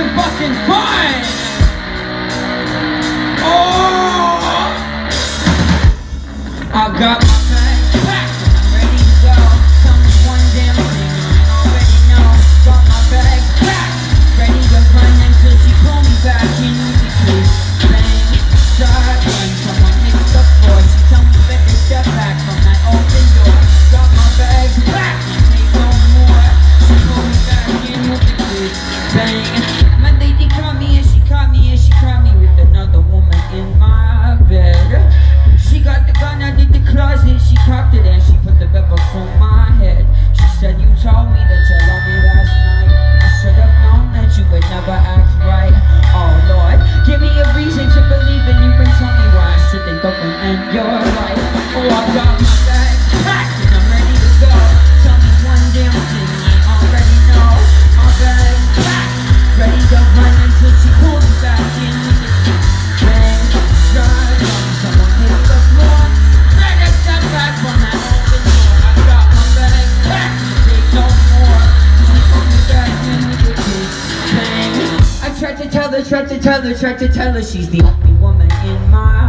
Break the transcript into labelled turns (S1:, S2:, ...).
S1: some fucking fun! tried to tell her, tried to tell her she's the only woman in my